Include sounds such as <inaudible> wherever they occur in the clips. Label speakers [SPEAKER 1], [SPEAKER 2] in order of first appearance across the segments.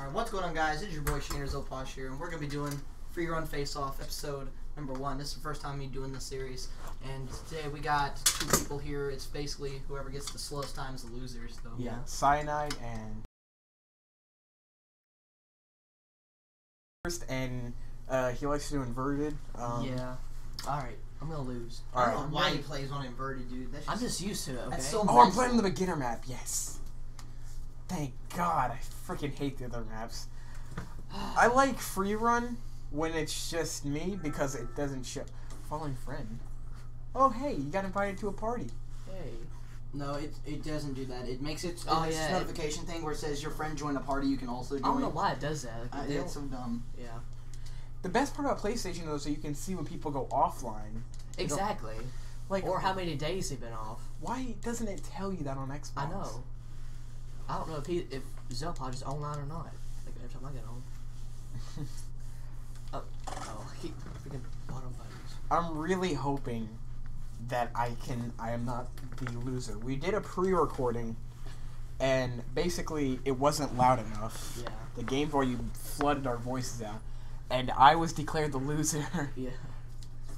[SPEAKER 1] Alright, what's going on, guys? It's your boy Shaner Zoposh here, and we're gonna be doing Free Run Face Off episode number one. This is the first time me doing this series, and today we got two people here. It's basically whoever gets the slowest time is the losers, though.
[SPEAKER 2] Yeah, Psyonide and first, and uh, he likes to do inverted. Um,
[SPEAKER 3] yeah. All right, I'm gonna lose.
[SPEAKER 1] I don't
[SPEAKER 2] All right.
[SPEAKER 1] know why he plays on inverted, dude. That's
[SPEAKER 3] I'm just used to it. Okay.
[SPEAKER 1] That's so-
[SPEAKER 2] Oh, I'm playing the beginner map. Yes. Thank God. I freaking hate the other maps. I like free run when it's just me because it doesn't show. Falling friend. Oh hey, you got invited to a party.
[SPEAKER 3] hey.
[SPEAKER 1] No, it, it doesn't do that. It makes it
[SPEAKER 3] Oh,
[SPEAKER 1] it's
[SPEAKER 3] yeah,
[SPEAKER 1] a
[SPEAKER 3] it-
[SPEAKER 1] notification thing where it says your friend joined a party. You can also
[SPEAKER 3] I
[SPEAKER 1] join.
[SPEAKER 3] don't know why it does that. Like,
[SPEAKER 1] Uh, it's so dumb.
[SPEAKER 3] yeah.
[SPEAKER 2] The best part about PlayStation though is that you can see when people go offline.
[SPEAKER 3] Exactly.
[SPEAKER 2] Like,
[SPEAKER 3] Or how many days they've been off.
[SPEAKER 2] why doesn't it tell you that on Xbox?
[SPEAKER 3] I know. I don't know if he if Zelpod is online or not. Like every time I get on. <laughs> Oh, oh, he freaking bottom buttons.
[SPEAKER 2] I'm really hoping that I can. I am not the loser. We did a pre-recording, and basically it wasn't loud enough.
[SPEAKER 3] Yeah.
[SPEAKER 2] The game volume flooded our voices out, and I was declared the loser. <laughs>
[SPEAKER 3] Yeah.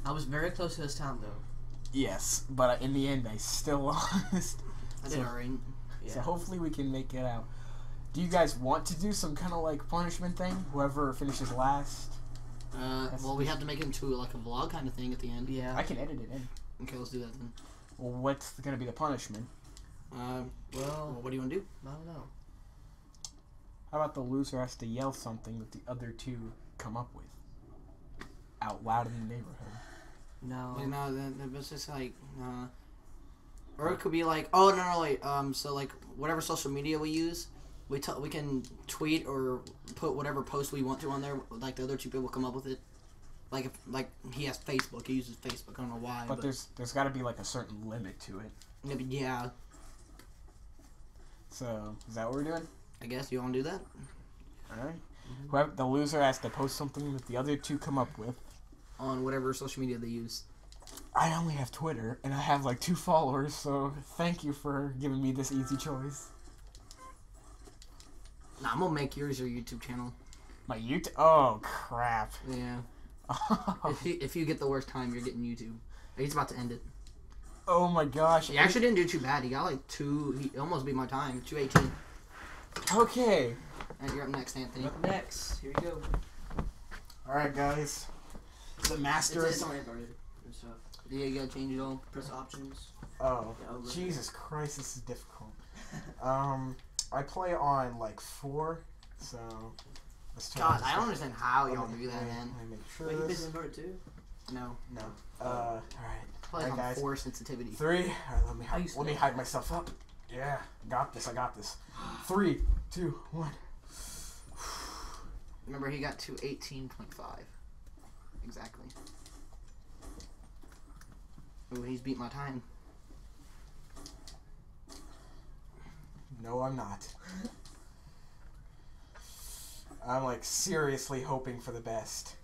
[SPEAKER 3] I was very close to this time though.
[SPEAKER 2] yes, but in the end, I still <laughs> lost.
[SPEAKER 1] I
[SPEAKER 2] So-
[SPEAKER 1] did alright.
[SPEAKER 3] Yeah.
[SPEAKER 2] So hopefully we can make it out. Do you guys want to do some kind of like punishment thing? Whoever finishes last,
[SPEAKER 1] Uh, well, we have to make it into like a vlog kind of thing at the end.
[SPEAKER 3] yeah.
[SPEAKER 2] I can edit it in.
[SPEAKER 1] Okay, let's do that then.
[SPEAKER 2] Well, what's gonna be the punishment?
[SPEAKER 1] Uh, well,
[SPEAKER 3] well,
[SPEAKER 1] what do you want to do?
[SPEAKER 3] I don't know.
[SPEAKER 2] How about the loser has to yell something that the other two come up with out loud in the neighborhood?
[SPEAKER 3] No.
[SPEAKER 1] You know, that, that- it's just like, uh, or it could be like, oh no, no, wait. Um, so like whatever social media we use, we t- we can tweet or put whatever post we want to on there. Like the other two people come up with it. Like if like he has Facebook, he uses Facebook. I don't know why,
[SPEAKER 2] But
[SPEAKER 1] but,
[SPEAKER 2] there's there's got to be like a certain limit to it.
[SPEAKER 1] maybe yeah.
[SPEAKER 2] So is that what we're doing?
[SPEAKER 1] I guess you want to do that.
[SPEAKER 2] All right. Whoever the loser has to post something that the other two come up with.
[SPEAKER 1] on whatever social media they use.
[SPEAKER 2] I only have Twitter and I have like two followers, so thank you for giving me this easy choice.
[SPEAKER 1] Nah, I'm gonna make yours your YouTube channel.
[SPEAKER 2] My YouTube. Oh crap.
[SPEAKER 1] Yeah. <laughs> If you if you get the worst time, you're getting YouTube. He's about to end it.
[SPEAKER 2] oh my gosh.
[SPEAKER 1] He actually didn't do too bad. He got like two. He almost beat my time. Two eighteen.
[SPEAKER 2] Okay.
[SPEAKER 1] And you're up next, Anthony.
[SPEAKER 3] Up next, here we go.
[SPEAKER 2] All right, guys. The master
[SPEAKER 3] It's,
[SPEAKER 2] is.
[SPEAKER 3] it's only inverted and stuff.
[SPEAKER 1] Yeah, you gotta change it all.
[SPEAKER 3] Press options.
[SPEAKER 2] Oh,
[SPEAKER 3] Yeah, over.
[SPEAKER 2] Jesus Christ, this is difficult. <laughs> Um, I play on like four, so let's turn
[SPEAKER 1] God, I don't understand how y'all
[SPEAKER 2] me-
[SPEAKER 1] do that,
[SPEAKER 2] let me-
[SPEAKER 1] man.
[SPEAKER 2] Let me make sure
[SPEAKER 3] Wait, you
[SPEAKER 2] this.
[SPEAKER 3] been inverted too?
[SPEAKER 1] No,
[SPEAKER 2] No. Uh, all right.
[SPEAKER 1] play
[SPEAKER 2] Alright,
[SPEAKER 1] on
[SPEAKER 2] guys.
[SPEAKER 1] four sensitivity.
[SPEAKER 2] Three. All right, let me
[SPEAKER 3] I
[SPEAKER 2] hide, let me hide myself up. Yeah, got this. I got this. <gasps> Three, two, one.
[SPEAKER 1] Remember, he got to eighteen point five. Exactly. Ooh, he's beat my time.
[SPEAKER 2] No, I'm not. I'm like seriously hoping for the best.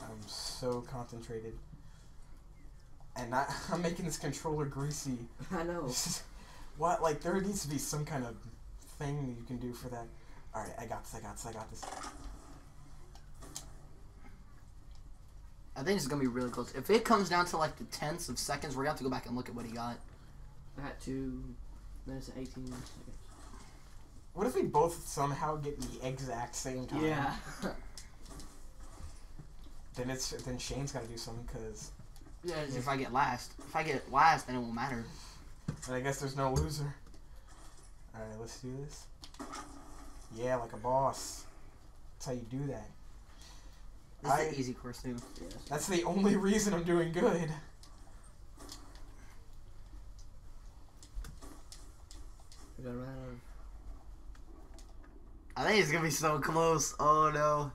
[SPEAKER 2] I'm so concentrated. And I, <laughs> I'm making this controller greasy.
[SPEAKER 3] I know. <laughs>
[SPEAKER 2] What? Like, there needs to be some kind of thing that you can do for that. Alright, I got this, I got this, I got this.
[SPEAKER 1] I think it's gonna be really close. If it comes down to like the tenths of seconds, we're gonna have to go back and look at what he got.
[SPEAKER 3] I got two minutes and 18 seconds.
[SPEAKER 2] What if we both somehow get the exact same time?
[SPEAKER 3] Yeah. <laughs>
[SPEAKER 2] Then it's then Shane's got to do something because
[SPEAKER 1] Yeah, if I get last. If I get last, then it won't matter.
[SPEAKER 2] and I guess there's no loser. All right, let's do this. Yeah, like a boss. That's how you do that.
[SPEAKER 1] This
[SPEAKER 2] I-
[SPEAKER 1] is the easy course too.
[SPEAKER 3] Yes.
[SPEAKER 2] That's the only <laughs> reason I'm doing good.
[SPEAKER 3] We got right on.
[SPEAKER 1] I think it's gonna be so close. Oh no.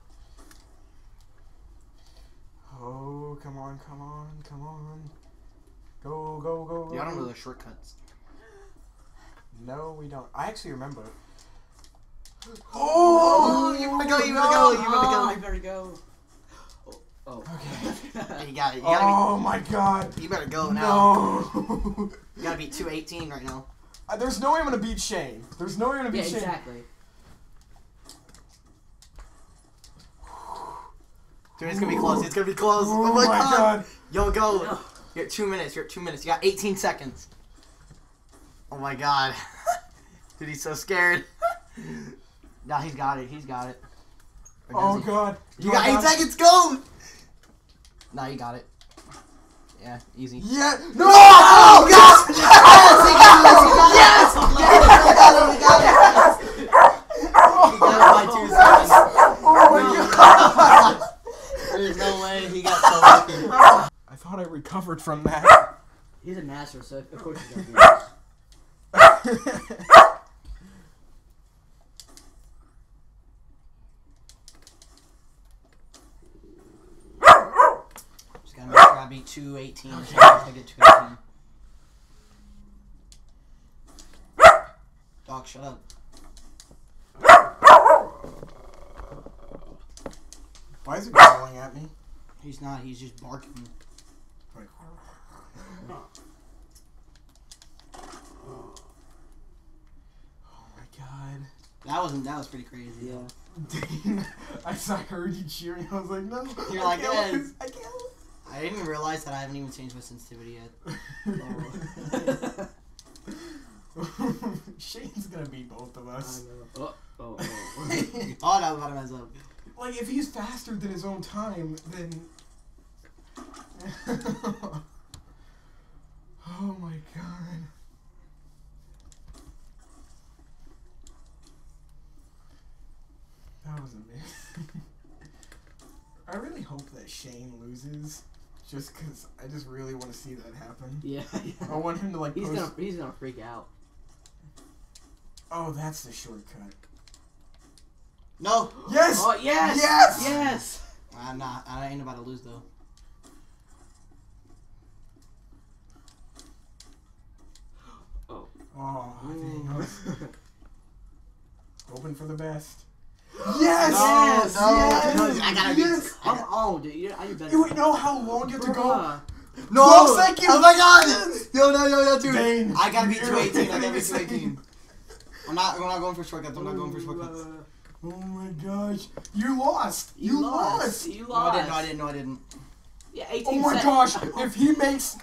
[SPEAKER 2] Oh, come on, come on, come on. Go, go, go, go.
[SPEAKER 1] Yeah, I don't know the shortcuts.
[SPEAKER 2] No, we don't. I actually remember.
[SPEAKER 1] Oh, you wanna go, you wanna go, you wanna
[SPEAKER 3] Oh,
[SPEAKER 1] go.
[SPEAKER 3] I better go. Oh.
[SPEAKER 2] Okay.
[SPEAKER 1] You got it. You gotta
[SPEAKER 2] Oh my god.
[SPEAKER 1] You better go now.
[SPEAKER 2] No.
[SPEAKER 1] You gotta beat 218 right now.
[SPEAKER 2] Uh, There's no way I'm gonna beat Shane. There's no way I'm gonna
[SPEAKER 3] Yeah,
[SPEAKER 2] beat Shane.
[SPEAKER 3] exactly.
[SPEAKER 1] Dude, it's gonna be close. It's gonna be close.
[SPEAKER 2] Oh,
[SPEAKER 1] Oh, my,
[SPEAKER 2] my
[SPEAKER 1] god.
[SPEAKER 2] god.
[SPEAKER 1] Yo, go.
[SPEAKER 3] No.
[SPEAKER 1] You're at two minutes. You're at two minutes. You got 18 seconds. Oh my god. <laughs> Dude, he's so scared. <laughs> nah, he's got it. He's got it.
[SPEAKER 2] Oh
[SPEAKER 1] he?
[SPEAKER 2] god.
[SPEAKER 1] You
[SPEAKER 2] Do
[SPEAKER 1] got
[SPEAKER 2] I
[SPEAKER 1] eight seconds. Go. Nah, you got it. Yeah, easy.
[SPEAKER 2] Yeah. No!
[SPEAKER 1] Oh, yes! Yes! He got it by two oh, seconds.
[SPEAKER 2] Oh my god. <laughs>
[SPEAKER 1] There's no way he got so lucky.
[SPEAKER 2] I thought I recovered from that.
[SPEAKER 3] He's a master, so of course he's gonna do this.
[SPEAKER 1] Just gotta make sure I beat 218. Okay. I get 218. Dog, shut up.
[SPEAKER 2] Why is it growling at me?
[SPEAKER 1] He's not. He's just barking.
[SPEAKER 2] Like, oh my god.
[SPEAKER 1] That wasn't. That was pretty crazy.
[SPEAKER 3] Yeah.
[SPEAKER 2] Dang. <laughs> I saw I heard you cheering. I was like, no.
[SPEAKER 1] You're
[SPEAKER 2] I
[SPEAKER 1] like,
[SPEAKER 2] can't
[SPEAKER 1] "Yeah."
[SPEAKER 2] I can't
[SPEAKER 1] I didn't even realize that I haven't even changed my sensitivity yet. <laughs>
[SPEAKER 2] Shane's gonna beat both of
[SPEAKER 3] I
[SPEAKER 2] us.
[SPEAKER 3] know. Oh, oh, oh. <laughs>
[SPEAKER 1] oh, that was about to mess up.
[SPEAKER 2] Like, if he's faster than his own time, then. <laughs> oh my god. That was amazing. I really hope that Shane loses, just because I just really want to see that happen.
[SPEAKER 3] yeah,
[SPEAKER 2] I want him to like
[SPEAKER 3] He's
[SPEAKER 2] post.
[SPEAKER 3] gonna he's gonna freak out.
[SPEAKER 2] Oh, that's the shortcut.
[SPEAKER 1] No.
[SPEAKER 2] Yes.
[SPEAKER 3] Oh yes!
[SPEAKER 2] Yes!
[SPEAKER 3] Yes!
[SPEAKER 1] I'm not. I ain't about to lose though. <gasps>
[SPEAKER 3] Oh.
[SPEAKER 2] Oh, dang, I was <laughs> hoping for the best. Yes.
[SPEAKER 3] Yes!
[SPEAKER 1] No,
[SPEAKER 2] yes!
[SPEAKER 1] no, I gotta
[SPEAKER 2] yes!
[SPEAKER 3] Come on, dude. You, you better.
[SPEAKER 2] You know how long you have to go?
[SPEAKER 1] No!
[SPEAKER 2] 12 seconds!
[SPEAKER 1] Oh my god! Yo, no, yo, yo, dude.
[SPEAKER 2] Dang.
[SPEAKER 1] I gotta beat
[SPEAKER 2] You're
[SPEAKER 1] 218. I gotta beat
[SPEAKER 2] insane.
[SPEAKER 1] 218. <laughs> I'm not, I'm not going for shortcuts. I'm not going for shortcuts.
[SPEAKER 2] Oh my gosh. You lost. You,
[SPEAKER 3] You
[SPEAKER 2] lost.
[SPEAKER 3] lost. You
[SPEAKER 1] No, I
[SPEAKER 3] lost.
[SPEAKER 1] didn't. No, I didn't. No, I didn't.
[SPEAKER 3] Yeah, 18
[SPEAKER 2] Oh my
[SPEAKER 3] sec-
[SPEAKER 2] gosh. If he makes.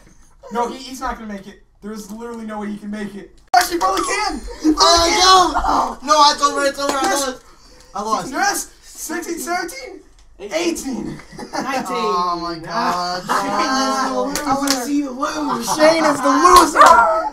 [SPEAKER 2] No, he, he's not going to make it. There's literally no way he can make it. Gosh, he probably can.
[SPEAKER 1] Oh, no! Oh. No, it's over. It's over. I
[SPEAKER 2] Yes.
[SPEAKER 1] lost. I lost.
[SPEAKER 2] Yes. 16, 17, 18.
[SPEAKER 3] 19. <laughs>
[SPEAKER 1] Oh my god. <laughs>
[SPEAKER 2] Shane is the
[SPEAKER 1] I want to see you lose.
[SPEAKER 2] Shane is the loser.